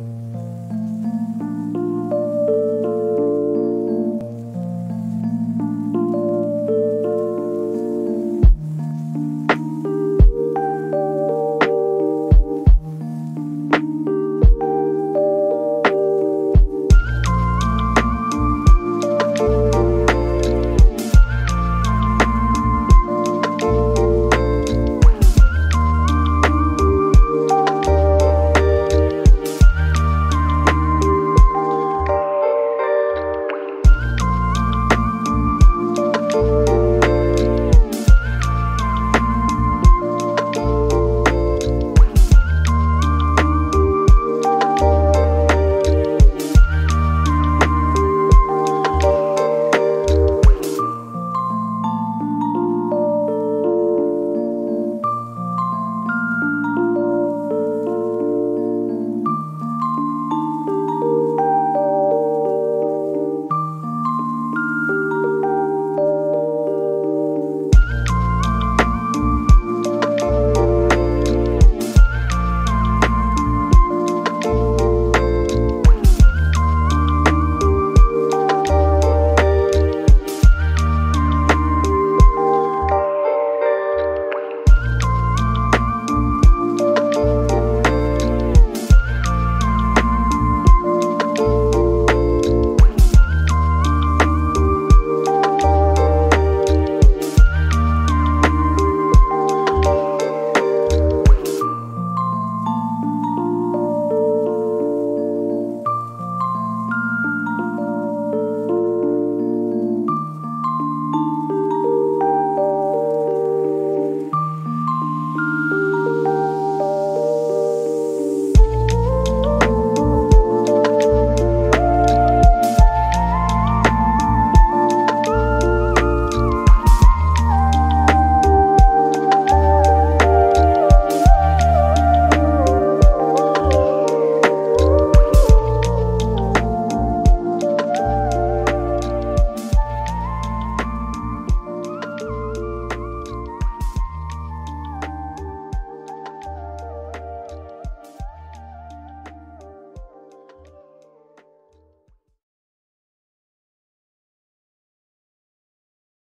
Mm-hmm.